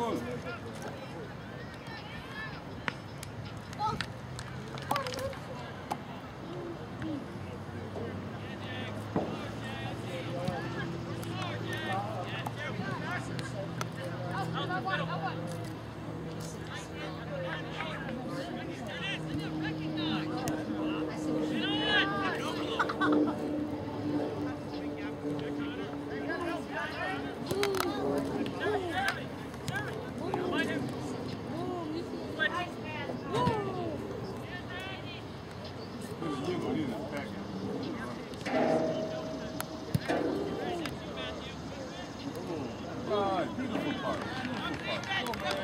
gol. Park. Beautiful park. Beautiful park.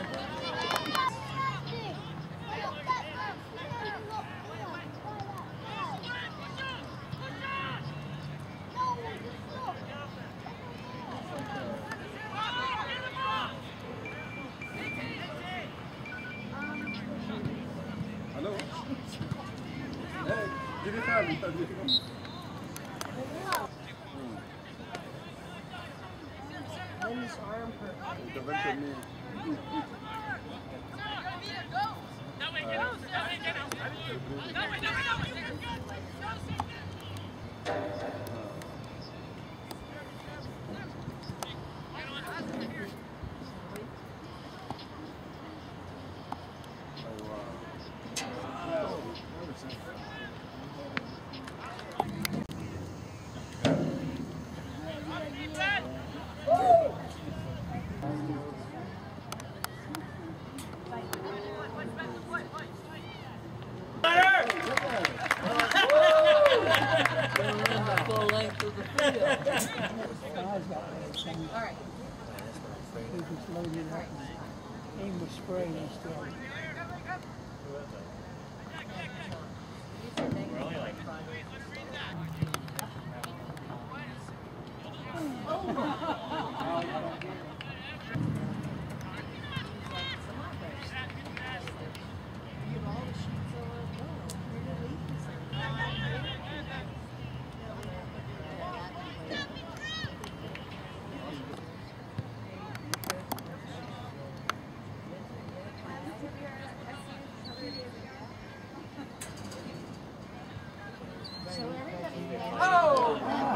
Give it time. Of the field. Guys got legs. and All right. He just loaded up and aim was spraying and stuff.